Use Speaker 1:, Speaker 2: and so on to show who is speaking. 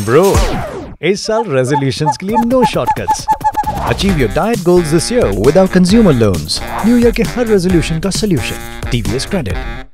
Speaker 1: Bro, इस साल resolutions के लिए no Achieve your diet goals this year without consumer loans. New Year के हर resolution का solution. TVS Credit.